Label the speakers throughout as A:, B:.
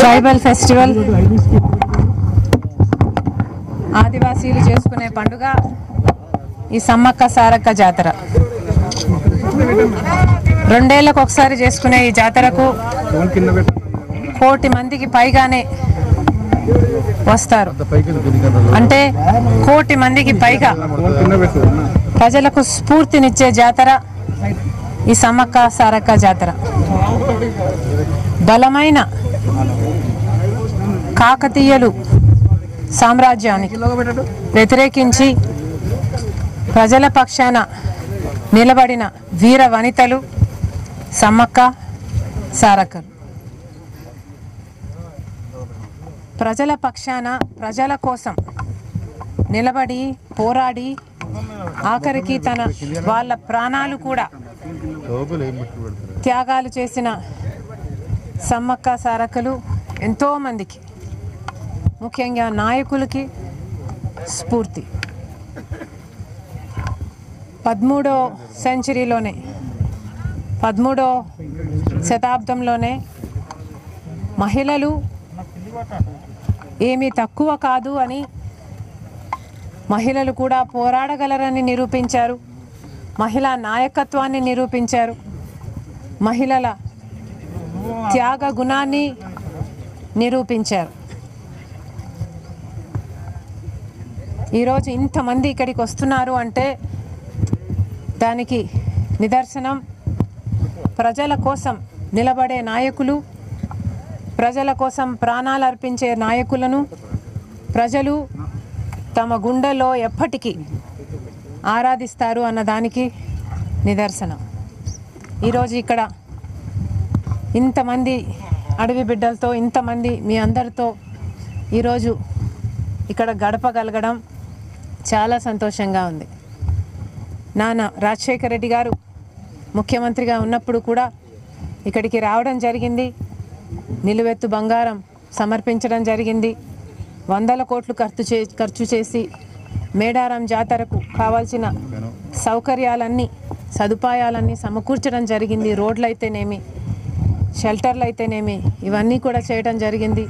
A: Tribal festival. ఆదివాసీలు చేసుకునే పండుగ ఈ సమ్మక్క సారక్క జాతర. రెండేళ్ళకు ఒకసారి చేసుకునే ఈ జాతరకు కోటి మందికి పైగానే వస్తారు. అంటే కోటి మందికి పైగా ప్రజలకు స్ఫూర్తినిచ్చే జాతర ఈ సమ్మక్క సారక్క జాతర. బలమైన కాకతీయులు సామ్రాజ్యానికి వ్యతిరేకించి ప్రజల పక్షాన నిలబడిన వీర వనితలు సమ్మక్క సారక్కలు ప్రజల పక్షాన ప్రజల కోసం నిలబడి పోరాడి ఆఖరికి తన వాళ్ళ ప్రాణాలు కూడా త్యాగాలు చేసిన సమ్మక్క సారకలు ఎంతోమందికి ముఖ్యంగా నాయకులకి స్ఫూర్తి. పదమూడో సెంచరీలోనే పదమూడో శతాబ్దంలోనే మహిళలు ఏమీ తక్కువ కాదు అని మహిళలు కూడా పోరాడగలరని నిరూపించారు. మహిళా నాయకత్వాన్ని నిరూపించారు. మహిళల త్యాగ గుణాన్ని నిరూపించారు. ఈరోజు ఇంతమంది ఇక్కడికి వస్తున్నారు అంటే దానికి నిదర్శనం ప్రజల కోసం నిలబడే నాయకులు ప్రజల కోసం ప్రాణాలు అర్పించే నాయకులను ప్రజలు తమ గుండెలో ఎప్పటికీ ఆరాధిస్తారు అన్నదానికి నిదర్శనం. ఈరోజు ఇక్కడ ఇంతమంది అడవి బిడ్డలతో ఇంతమంది మీ అందరితో ఈరోజు ఇక్కడ గడపగలగడం చాలా సంతోషంగా ఉంది. నాన్న రాజశేఖర రెడ్డి గారు ముఖ్యమంత్రిగా ఉన్నప్పుడు కూడా ఇక్కడికి రావడం జరిగింది. నిలువెత్తు బంగారం సమర్పించడం జరిగింది. వందల కోట్లు ఖర్చు చే ఖర్చు చేసి మేడారం జాతరకు కావాల్సిన సౌకర్యాలన్నీ సదుపాయాలన్నీ సమకూర్చడం జరిగింది. రోడ్లు అయితేనేమి షెల్టర్లు అయితేనేమి ఇవన్నీ కూడా చేయడం జరిగింది.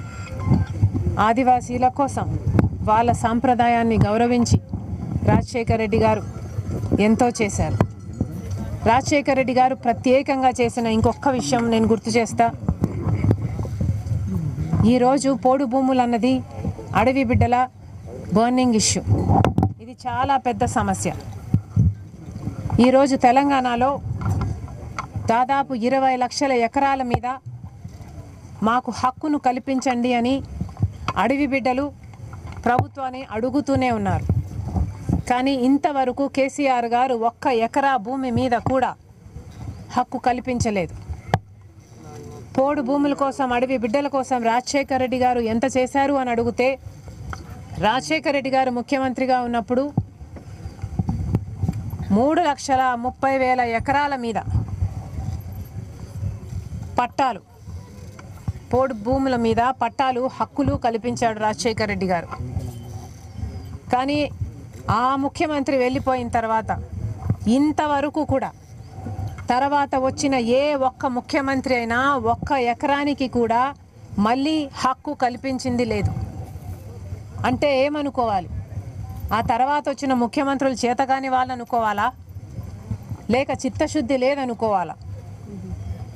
A: ఆదివాసీల కోసం వాళ్ళ సాంప్రదాయాన్ని గౌరవించి రాజశేఖర రెడ్డి గారు ఎంతో చేశారు. రాజశేఖర రెడ్డి గారు ప్రత్యేకంగా చేసిన ఇంకొక విషయం నేను గుర్తు చేస్తా. ఈరోజు పోడు భూములు అన్నది అడవి బిడ్డల బర్నింగ్ ఇష్యూ. ఇది చాలా పెద్ద సమస్య. ఈరోజు తెలంగాణలో దాదాపు ఇరవై లక్షల ఎకరాల మీద మాకు హక్కును కల్పించండి అని అడవి బిడ్డలు ప్రభుత్వాన్ని అడుగుతూనే ఉన్నారు. కానీ ఇంతవరకు కేసీఆర్ గారు ఒక్క ఎకరా భూమి మీద కూడా హక్కు కల్పించలేదు. పోడు భూముల కోసం అడవి బిడ్డల కోసం రాజశేఖర రెడ్డి గారు ఎంత చేశారు అని అడిగితే రాజశేఖర రెడ్డి గారు ముఖ్యమంత్రిగా ఉన్నప్పుడు మూడు లక్షల ముప్పై వేల ఎకరాల మీద పట్టాలు. పోడు భూముల మీద పట్టాలు హక్కులు కల్పించాడు రాజశేఖర రెడ్డి గారు. కానీ ఆ ముఖ్యమంత్రి వెళ్ళిపోయిన తర్వాత ఇంతవరకు కూడా తర్వాత వచ్చిన ఏ ఒక్క ముఖ్యమంత్రి అయినా ఒక్క ఎకరానికి కూడా మళ్ళీ హక్కు కల్పించింది లేదు. అంటే ఏమనుకోవాలి? ఆ తర్వాత వచ్చిన ముఖ్యమంత్రులు చేతగాని వాళ్ళు అనుకోవాలా లేక చిత్తశుద్ధి లేదనుకోవాలా?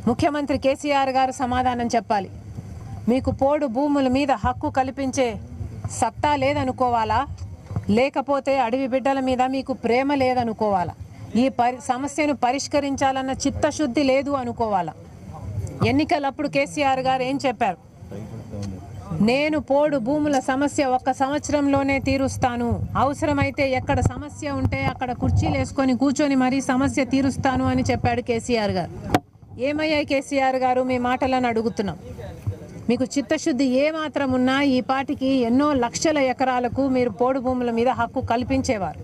A: ముఖ్యమంత్రి కేసీఆర్ గారు సమాధానం చెప్పాలి. మీకు పోడు భూముల మీద హక్కు కల్పించే సత్తా లేదనుకోవాలా? లేకపోతే అడవి బిడ్డల మీద మీకు ప్రేమ లేదనుకోవాలా? ఈ పరి సమస్యను పరిష్కరించాలన్న చిత్తశుద్ధి లేదు అనుకోవాలా? ఎన్నికలప్పుడు కేసీఆర్ గారు ఏం చెప్పారు? నేను పోడు భూముల సమస్య ఒక్క సంవత్సరంలోనే తీరుస్తాను. అవసరమైతే ఎక్కడ సమస్య ఉంటే అక్కడ కుర్చీలు వేసుకొని కూర్చొని మరీ సమస్య తీరుస్తాను అని చెప్పాడు కేసీఆర్ గారు. ఏమయ్యాయి కేసీఆర్ గారు? మీ మాటలను అడుగుతున్నాం. మీకు చిత్తశుద్ధి ఏ మాత్రం ఉన్నా ఈ పాటికి ఎన్నో లక్షల ఎకరాలకు మీరు పోడు భూముల మీద హక్కు కల్పించేవారు.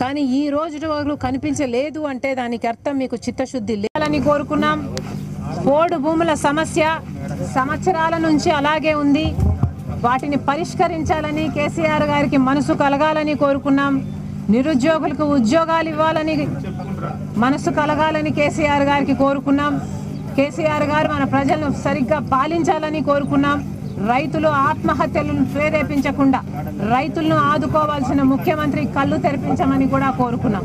A: కానీ ఈ రోజు వరకు కనిపించలేదు అంటే దానికి అర్థం మీకు చిత్తశుద్ధి లేదని కోరుకున్నాం. పోడు భూముల సమస్య సంవత్సరాల నుంచి అలాగే ఉంది. వాటిని పరిష్కరించాలని కేసీఆర్ గారికి మనసు కలగాలని కోరుకున్నాం. నిరుద్యోగులకు ఉద్యోగాలు ఇవ్వాలని మనసు కలగాలని కేసీఆర్ గారికి కోరుకున్నాం. కేసీఆర్ గారు మన ప్రజలను సరిగ్గా పాలించాలని కోరుకున్నాం. రైతులు ఆత్మహత్యలను ప్రేరేపించకుండా రైతులను ఆదుకోవాల్సిన ముఖ్యమంత్రి కళ్ళు తెరిపించమని కూడా కోరుకున్నాం.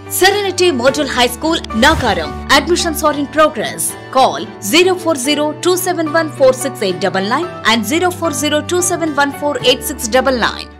B: Serenity Model High School, Nagaram. Admissions are in progress. Call 040 and 040 271 8699.